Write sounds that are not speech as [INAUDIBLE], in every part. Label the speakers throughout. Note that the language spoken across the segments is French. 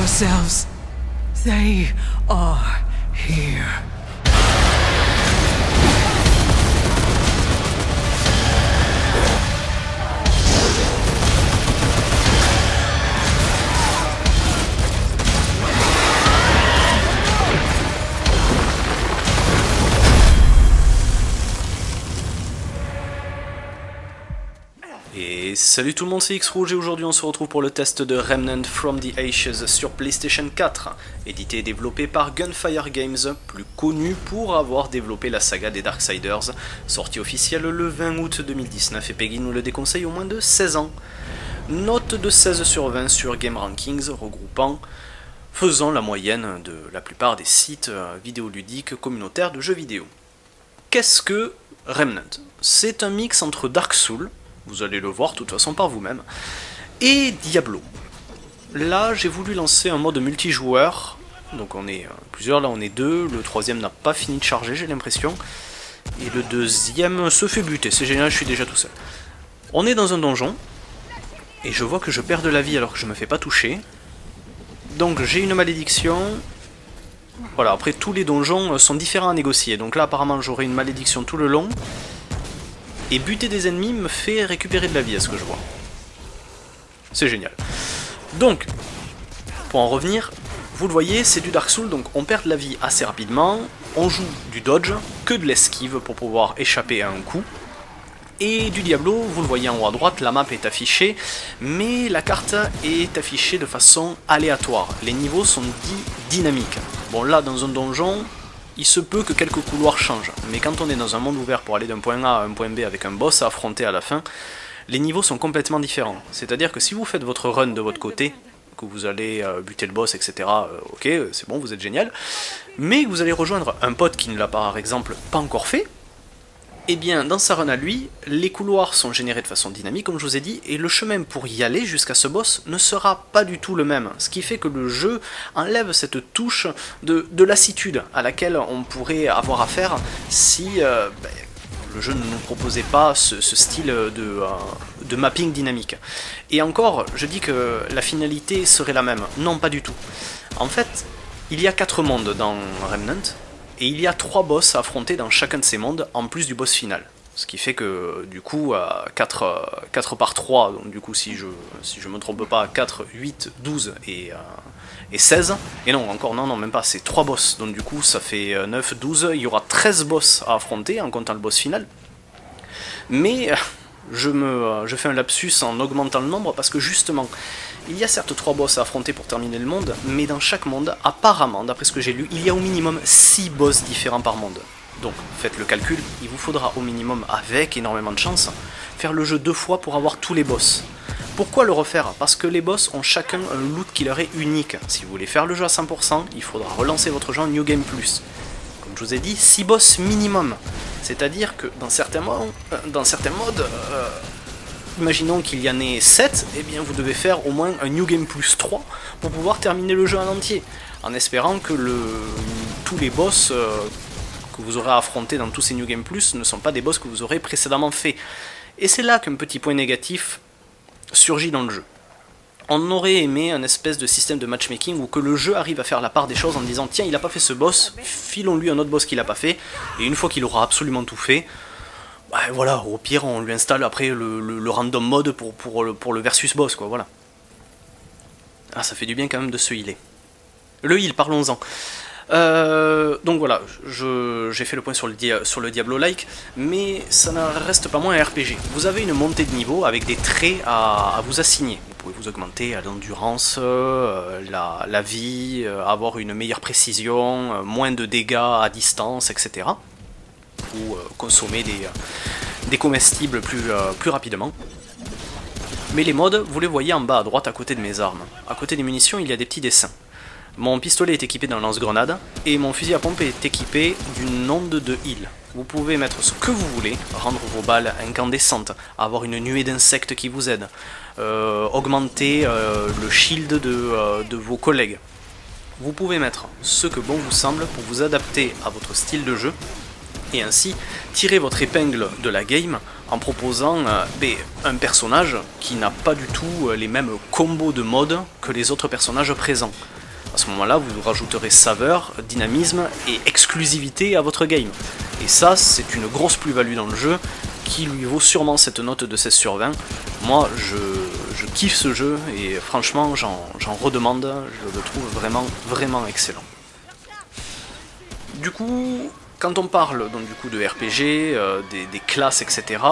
Speaker 1: yourselves. They are here.
Speaker 2: Salut tout le monde, c'est X-Rouge et aujourd'hui on se retrouve pour le test de Remnant from the Ashes sur PlayStation 4, édité et développé par Gunfire Games, plus connu pour avoir développé la saga des Darksiders, sortie officielle le 20 août 2019 et Peggy nous le déconseille au moins de 16 ans. Note de 16 sur 20 sur Game Rankings, regroupant, faisant la moyenne de la plupart des sites euh, vidéoludiques communautaires de jeux vidéo. Qu'est-ce que Remnant? C'est un mix entre Dark Souls, vous allez le voir de toute façon par vous-même, et Diablo. Là, j'ai voulu lancer un mode multijoueur, donc on est euh, plusieurs, là on est deux, le troisième n'a pas fini de charger, j'ai l'impression, et le deuxième se fait buter, c'est génial, je suis déjà tout seul. On est dans un donjon, et je vois que je perds de la vie alors que je me fais pas toucher. Donc j'ai une malédiction. Voilà, après tous les donjons euh, sont différents à négocier, donc là apparemment j'aurai une malédiction tout le long. Et buter des ennemis me fait récupérer de la vie à ce que je vois. C'est génial. Donc, pour en revenir, vous le voyez, c'est du Dark Souls, donc on perd de la vie assez rapidement, on joue du dodge, que de l'esquive pour pouvoir échapper à un coup. Et du Diablo, vous le voyez en haut à droite, la map est affichée, mais la carte est affichée de façon aléatoire. Les niveaux sont dits dynamiques. Bon là, dans un donjon, il se peut que quelques couloirs changent, mais quand on est dans un monde ouvert pour aller d'un point A à un point B avec un boss à affronter à la fin, les niveaux sont complètement différents. C'est-à-dire que si vous faites votre run de votre côté, que vous allez euh, buter le boss, etc., euh, ok, c'est bon, vous êtes génial, mais vous allez rejoindre un pote qui ne l'a par exemple pas encore fait, eh bien, dans sa run à lui, les couloirs sont générés de façon dynamique, comme je vous ai dit, et le chemin pour y aller jusqu'à ce boss ne sera pas du tout le même. Ce qui fait que le jeu enlève cette touche de, de lassitude à laquelle on pourrait avoir affaire si euh, ben, le jeu ne nous proposait pas ce, ce style de, euh, de mapping dynamique. Et encore, je dis que la finalité serait la même. Non, pas du tout. En fait, il y a quatre mondes dans Remnant, et il y a trois boss à affronter dans chacun de ces mondes, en plus du boss final. Ce qui fait que, du coup, à 4, 4 par 3, donc du coup, si je si je me trompe pas, 4, 8, 12 et, euh, et 16, et non, encore, non, non, même pas, c'est 3 boss, donc du coup, ça fait 9, 12, il y aura 13 boss à affronter, en comptant le boss final. Mais, je, me, je fais un lapsus en augmentant le nombre, parce que justement, il y a certes 3 boss à affronter pour terminer le monde, mais dans chaque monde, apparemment, d'après ce que j'ai lu, il y a au minimum 6 boss différents par monde. Donc faites le calcul, il vous faudra au minimum, avec énormément de chance, faire le jeu deux fois pour avoir tous les boss. Pourquoi le refaire? Parce que les boss ont chacun un loot qui leur est unique. Si vous voulez faire le jeu à 100%, il faudra relancer votre jeu en New Game Plus. Comme je vous ai dit, 6 boss minimum. C'est-à-dire que dans certains modes, dans certains modes euh, imaginons qu'il y en ait 7, eh bien vous devez faire au moins un New Game Plus 3 pour pouvoir terminer le jeu en entier, en espérant que tous les boss euh, que vous aurez affrontés dans tous ces New Game Plus ne sont pas des boss que vous aurez précédemment fait. Et c'est là qu'un petit point négatif surgit dans le jeu. On aurait aimé un espèce de système de matchmaking où que le jeu arrive à faire la part des choses en disant tiens il a pas fait ce boss, filons-lui un autre boss qu'il a pas fait, et une fois qu'il aura absolument tout fait, voilà, au pire, on lui installe après le, random mode pour, le, versus boss, quoi, voilà. Ah, ça fait du bien quand même de se healer. Le heal, parlons-en. Euh, donc voilà, j'ai fait le point sur le, Diablo-like, mais ça ne reste pas moins un RPG. Vous avez une montée de niveau avec des traits à, vous assigner. Vous pouvez vous augmenter à l'endurance, euh, la, vie, euh, avoir une meilleure précision, moins de dégâts à distance, etc euh, consommer des, des, comestibles plus, euh, plus rapidement. Mais les modes, vous les voyez en bas à droite à côté de mes armes. À côté des munitions, il y a des petits dessins. Mon pistolet est équipé d'un lance-grenade et mon fusil à pompe est équipé d'une onde de heal. Vous pouvez mettre ce que vous voulez, rendre vos balles incandescentes, avoir une nuée d'insectes qui vous aident, euh, augmenter euh, le shield euh, de vos collègues. Vous pouvez mettre ce que bon vous semble pour vous adapter à votre style de jeu et ainsi tirer votre épingle de la game en proposant euh, ben, un personnage qui n'a pas du tout euh, les mêmes combos de mode que les autres personnages présents. À ce moment-là, vous rajouterez saveur, dynamisme et exclusivité à votre game. Et ça, c'est une grosse plus-value dans le jeu qui lui vaut sûrement cette note de 16 sur 20. Moi, je, je kiffe ce jeu et franchement, j'en redemande. Je le trouve vraiment, vraiment excellent. Du coup, quand on parle donc, du coup de RPG, euh, des, classes, etc.,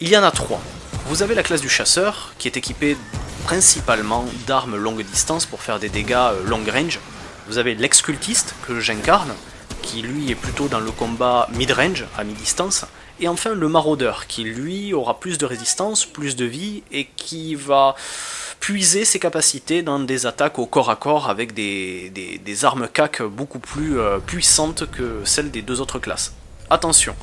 Speaker 2: il y en a trois. Vous avez la classe du chasseur, qui est équipée principalement d'armes longue distance pour faire des dégâts euh, long range. Vous avez l'excultiste, que j'incarne, qui lui est plutôt dans le combat mid-range, à mi-distance. Et enfin le maraudeur, qui lui aura plus de résistance, plus de vie, et qui va puiser ses capacités dans des attaques au corps à corps avec des, armes CAC beaucoup plus euh, puissantes que celles des deux autres classes. Attention,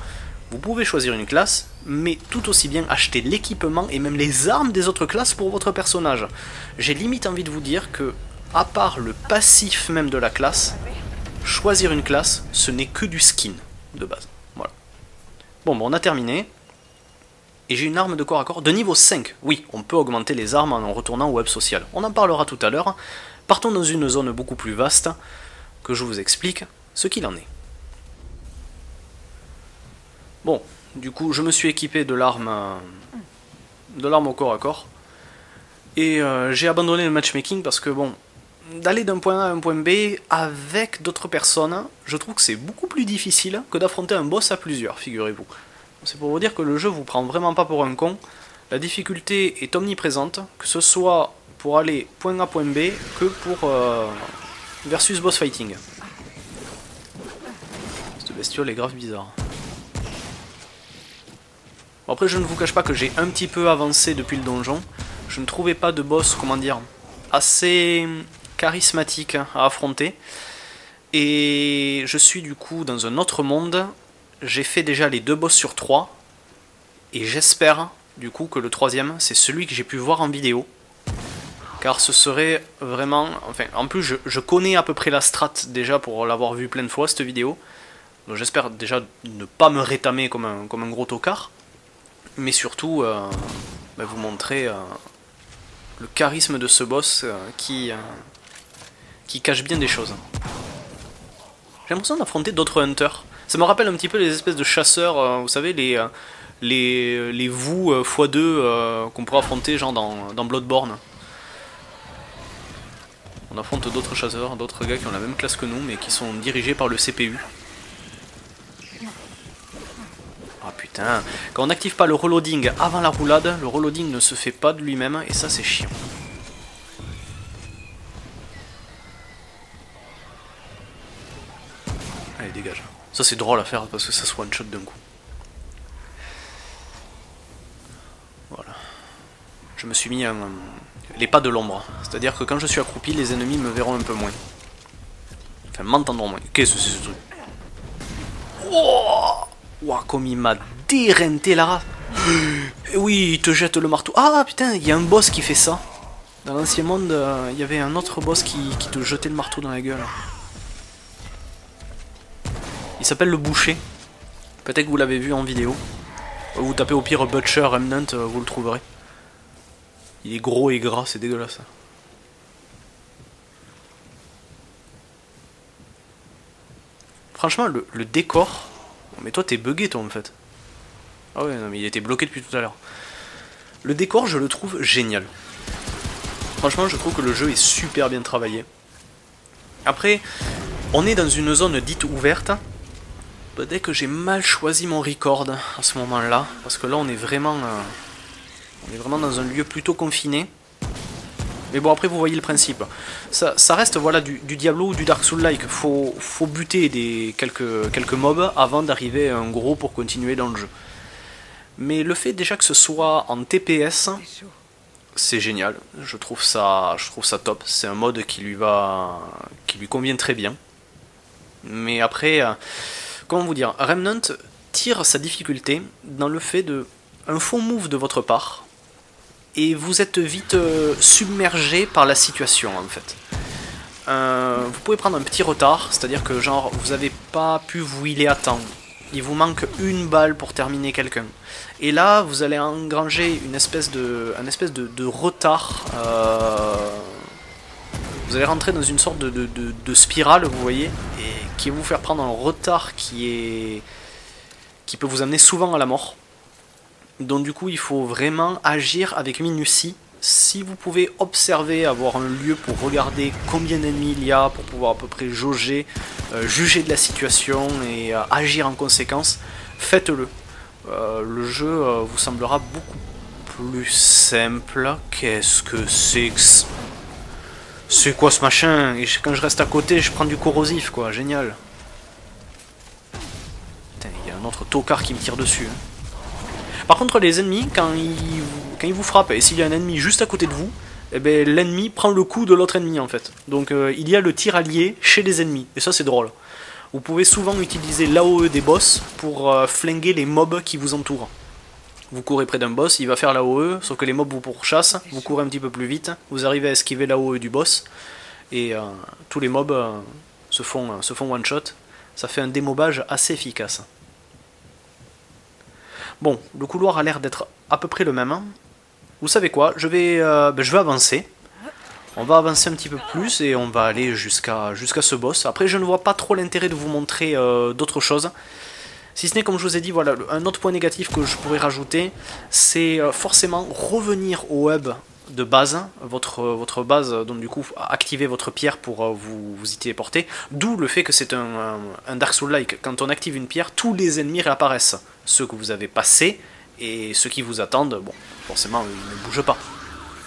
Speaker 2: vous pouvez choisir une classe, mais tout aussi bien acheter l'équipement et même les armes des autres classes pour votre personnage. J'ai limite envie de vous dire que, à part le passif même de la classe, choisir une classe, ce n'est que du skin de base. Voilà. Bon, bon on a terminé et j'ai une arme de corps à corps de niveau 5. Oui, on peut augmenter les armes en retournant au web social. On en parlera tout à l'heure. Partons dans une zone beaucoup plus vaste, que je vous explique ce qu'il en est. Bon, du coup, je me suis équipé de l'arme de l'arme au corps à corps. Et euh, j'ai abandonné le matchmaking parce que, bon, d'aller d'un point A à un point B avec d'autres personnes, je trouve que c'est beaucoup plus difficile que d'affronter un boss à plusieurs, figurez-vous. C'est pour vous dire que le jeu vous prend vraiment pas pour un con. La difficulté est omniprésente, que ce soit pour aller point A, point B, que pour euh, versus boss fighting. Cette bestiole est grave bizarre. après, je ne vous cache pas que j'ai un petit peu avancé depuis le donjon. Je ne trouvais pas de boss, comment dire, assez charismatique à affronter. Et je suis du coup dans un autre monde j'ai fait déjà les deux boss sur trois. Et j'espère, du coup, que le troisième, c'est celui que j'ai pu voir en vidéo. Car ce serait vraiment... Enfin, en plus, je, connais à peu près la strat déjà pour l'avoir vu plein de fois, cette vidéo. Donc j'espère déjà ne pas me rétamer comme un, comme un gros tocard. Mais surtout, euh, bah, vous montrer euh, le charisme de ce boss euh, qui, qui cache bien des choses. J'ai l'impression d'affronter d'autres hunters. Ça me rappelle un petit peu les espèces de chasseurs, euh, vous savez, les, euh, les, les vous x2 euh, qu'on pourrait affronter genre dans, dans Bloodborne. On affronte d'autres chasseurs, d'autres gars qui ont la même classe que nous, mais qui sont dirigés par le CPU. Ah putain, quand on n'active pas le reloading avant la roulade, le reloading ne se fait pas de lui-même, et ça c'est chiant. Allez, dégage. Ça c'est drôle à faire parce que ça se one shot d'un coup. Voilà. Je me suis mis un, les pas de l'ombre. C'est-à-dire que quand je suis accroupi, les ennemis me verront un peu moins. Enfin, m'entendront moins. Qu'est-ce que c'est ce truc? Oh comme il m'a déreinté la race. [GASPS] Oui, il te jette le marteau. Ah putain, il y a un boss qui fait ça. Dans l'ancien monde, euh, il y avait un autre boss qui te jetait le marteau dans la gueule. Il s'appelle le boucher. Peut-être que vous l'avez vu en vidéo. Vous tapez au pire Butcher Remnant, euh, vous le trouverez. Il est gros et gras, c'est dégueulasse. Franchement, le, décor... Mais toi, t'es bugué, toi, en fait. Ah ouais, non, mais il était bloqué depuis tout à l'heure. Le décor, je le trouve génial. Franchement, je trouve que le jeu est super bien travaillé. Après, on est dans une zone dite ouverte, dès que j'ai mal choisi mon record à ce moment-là, parce que là on est vraiment, euh, on est vraiment dans un lieu plutôt confiné. Mais bon, après vous voyez le principe. Ça, reste voilà du, Diablo ou du Dark Soul-like. Faut, faut buter des, quelques, quelques mobs avant d'arriver à un gros pour continuer dans le jeu. Mais le fait déjà que ce soit en TPS, c'est génial. Je trouve ça, je trouve ça top. C'est un mode qui lui va, qui lui convient très bien. Mais après, euh, comment vous dire, Remnant tire sa difficulté dans le fait de un faux move de votre part et vous êtes vite euh, submergé par la situation en fait. Euh, vous pouvez prendre un petit retard, c'est-à-dire que genre vous n'avez pas pu vous healer à temps. Il vous manque une balle pour terminer quelqu'un. Et là, vous allez engranger une espèce de, un espèce de, retard. Euh, vous allez rentrer dans une sorte de, spirale, vous voyez, et qui va vous faire prendre un retard qui est qui peut vous amener souvent à la mort. Donc du coup, il faut vraiment agir avec minutie. Si vous pouvez observer, avoir un lieu pour regarder combien d'ennemis il y a, pour pouvoir à peu près jauger, euh, juger de la situation et euh, agir en conséquence, faites-le. Euh, le jeu vous semblera beaucoup plus simple. Qu'est-ce que c'est que C'est quoi ce machin Et quand je reste à côté, je prends du corrosif, quoi. Génial. Il y a un autre tocard qui me tire dessus. Hein. Par contre, les ennemis, quand ils, quand ils vous frappent, et s'il y a un ennemi juste à côté de vous, eh ben, l'ennemi prend le coup de l'autre ennemi en fait. Donc euh, il y a le tir allié chez les ennemis, et ça c'est drôle. Vous pouvez souvent utiliser l'AOE des boss pour euh, flinguer les mobs qui vous entourent. Vous courez près d'un boss, il va faire l'AOE, sauf que les mobs vous pourchassent, vous courez un petit peu plus vite, vous arrivez à esquiver l'AOE du boss, et euh, tous les mobs se font, se font one shot. Ça fait un démobage assez efficace. Bon, le couloir a l'air d'être à peu près le même. Vous savez quoi je vais, euh, ben, je vais avancer. On va avancer un petit peu plus et on va aller jusqu'à jusqu'à ce boss. Après, je ne vois pas trop l'intérêt de vous montrer euh, d'autres choses. Si ce n'est, comme je vous ai dit, voilà, un autre point négatif que je pourrais rajouter, c'est euh, forcément revenir au web de base, votre, votre base, donc du coup activer votre pierre pour euh, vous, vous y téléporter, d'où le fait que c'est un, un, Dark Souls-like. Quand on active une pierre, tous les ennemis réapparaissent. Ceux que vous avez passés et ceux qui vous attendent, bon, forcément ils ne bougent pas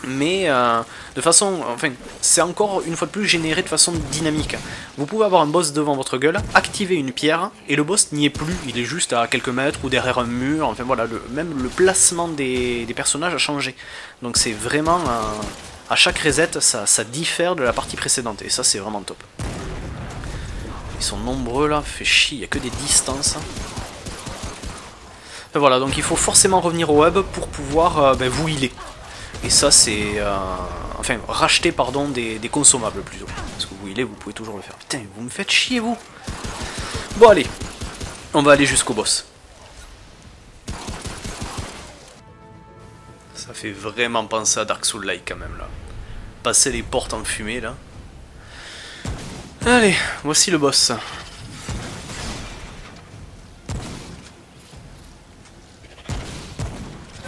Speaker 2: mais euh, de façon, enfin, c'est encore une fois de plus généré de façon dynamique. Vous pouvez avoir un boss devant votre gueule, activer une pierre, et le boss n'y est plus, il est juste à quelques mètres ou derrière un mur, enfin voilà, même le placement des, personnages a changé. Donc c'est vraiment, à chaque reset, ça, ça diffère de la partie précédente, et ça c'est vraiment top. Ils sont nombreux là, fait chier, il n'y a que des distances. voilà, donc il faut forcément revenir au web pour pouvoir euh, ben, vous healer. Et ça, c'est. Euh, enfin, racheter, pardon, des, consommables plutôt. Parce que vous, est, vous pouvez toujours le faire. Putain, vous me faites chier, vous Bon, allez. On va aller jusqu'au boss. Ça fait vraiment penser à Dark Souls-like quand même, là. Passer les portes en fumée, là. Allez, voici le boss.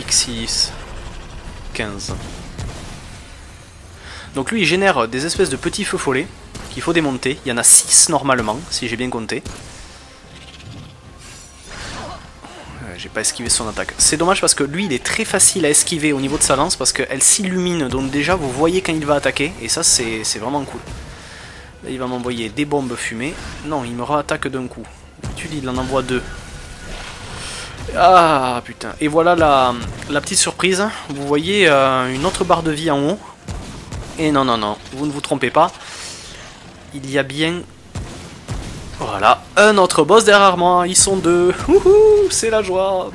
Speaker 2: X6. Donc lui il génère des espèces de petits feux follets qu'il faut démonter. Il y en a 6 normalement, si j'ai bien compté. J'ai pas esquivé son attaque. C'est dommage parce que lui il est très facile à esquiver au niveau de sa lance parce qu'elle s'illumine. Donc déjà vous voyez quand il va attaquer et ça c'est vraiment cool. Là il va m'envoyer des bombes fumées. Non il me re-attaque d'un coup. Tu dis il en envoie deux. Ah putain. Et voilà la, petite surprise. Vous voyez euh, une autre barre de vie en haut. Et non, non, non. Vous ne vous trompez pas. Il y a bien... Voilà. Un autre boss derrière moi. Ils sont deux. C'est la joie.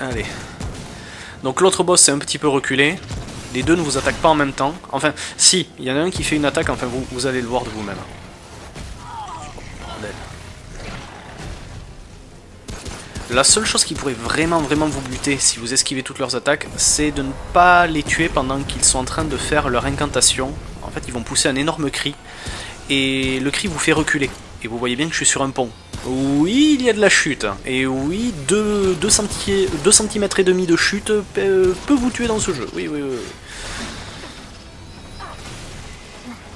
Speaker 2: Allez. Donc l'autre boss c'est un petit peu reculé. Les deux ne vous attaquent pas en même temps. Enfin, si, il y en a un qui fait une attaque, enfin vous, vous allez le voir de vous-même. La seule chose qui pourrait vraiment vraiment vous buter si vous esquivez toutes leurs attaques, c'est de ne pas les tuer pendant qu'ils sont en train de faire leur incantation. En fait, ils vont pousser un énorme cri, et le cri vous fait reculer. Et vous voyez bien que je suis sur un pont. Oui, il y a de la chute. Et oui, 2, cm et demi de chute peut vous tuer dans ce jeu. Oui, oui, oui.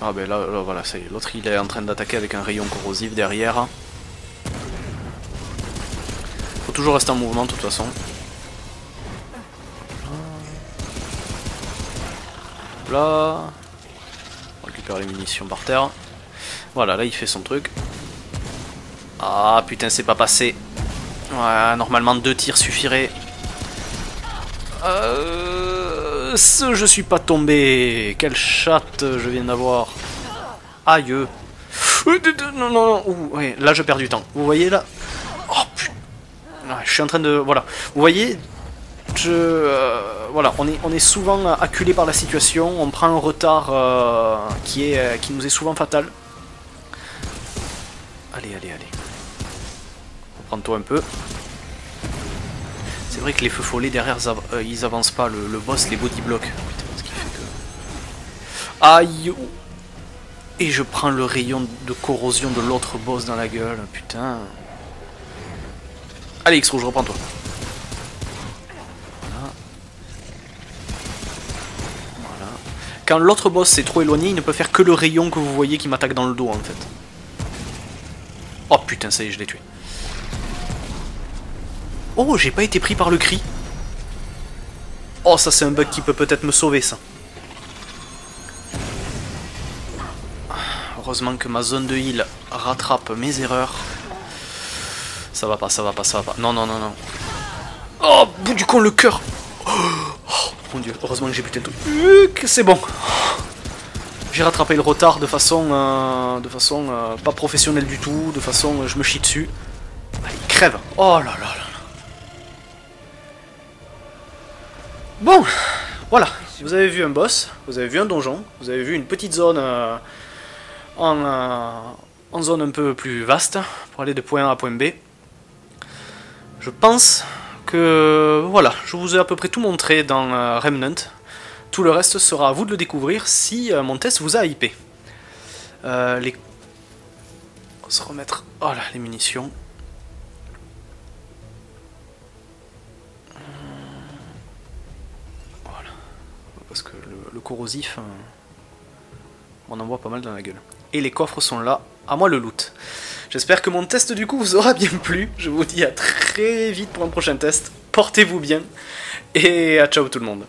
Speaker 2: Ah ben là, là voilà. L'autre, il est en train d'attaquer avec un rayon corrosif derrière toujours rester en mouvement de toute façon. Là. On récupère les munitions par terre. Voilà, là il fait son truc. Ah putain, c'est pas passé. Ouais, normalement deux tirs suffiraient. Euh, je suis pas tombé. Quelle chatte je viens d'avoir. Aïe. Non, non, non. ouais, là je perds du temps. Vous voyez là je suis en train de... Voilà. Vous voyez, je, euh, voilà, on est, on est souvent acculé par la situation, on prend un retard euh, qui, est, qui nous est souvent fatal. Allez, allez, allez. Prends-toi un peu. C'est vrai que les feux follets derrière, euh, ils avancent pas. Le, boss les body block. Aïe Et je prends le rayon de corrosion de l'autre boss dans la gueule. Putain. Allez, X-Rouge, reprends-toi. Quand l'autre boss est trop éloigné, il ne peut faire que le rayon que vous voyez qui m'attaque dans le dos en fait. Oh putain, ça y est, je l'ai tué. Oh, j'ai pas été pris par le cri. Oh, ça c'est un bug qui peut peut-être me sauver ça. Heureusement que ma zone de heal rattrape mes erreurs. Ça va pas, ça va pas, ça va pas. Non, non, non, non. Oh, bout du con, le cœur. Oh, mon dieu, heureusement que j'ai buté tout. C'est bon. J'ai rattrapé le retard de façon, euh, de façon euh, pas professionnelle du tout, de façon euh, je me chie dessus. Allez, crève. Oh là là là. Bon, voilà. Vous avez vu un boss, vous avez vu un donjon, vous avez vu une petite zone en, en zone un peu plus vaste pour aller de point A à point B. Je pense que voilà, je vous ai à peu près tout montré dans euh, Remnant. Tout le reste sera à vous de le découvrir si euh, mon test vous a hypé. Euh, les... On va se remettre... Oh là, les munitions. Voilà. Parce que le, corrosif, on en voit pas mal dans la gueule. Et les coffres sont là. À moi le loot. J'espère que mon test du coup vous aura bien plu. Je vous dis à très vite pour un prochain test. Portez-vous bien. Et à ciao tout le monde.